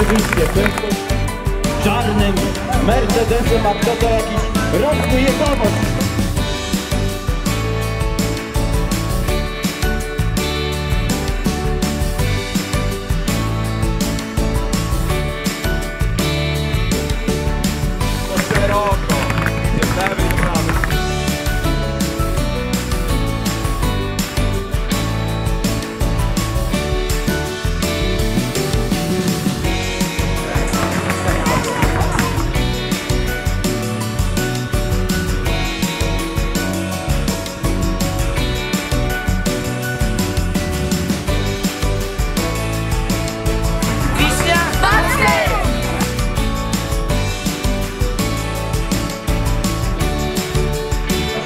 oczywiście prędkość czarnym Mercedesem, a kto to jakiś rozwój jegomość.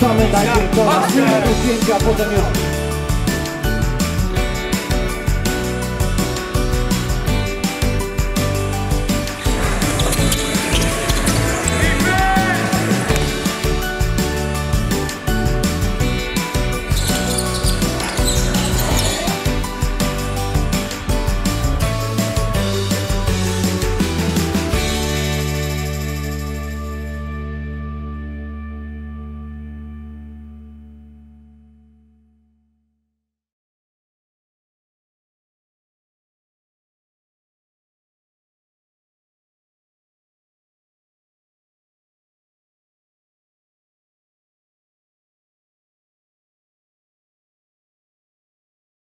Πάμε τα γυρτώνα, στείλε το κίνκα από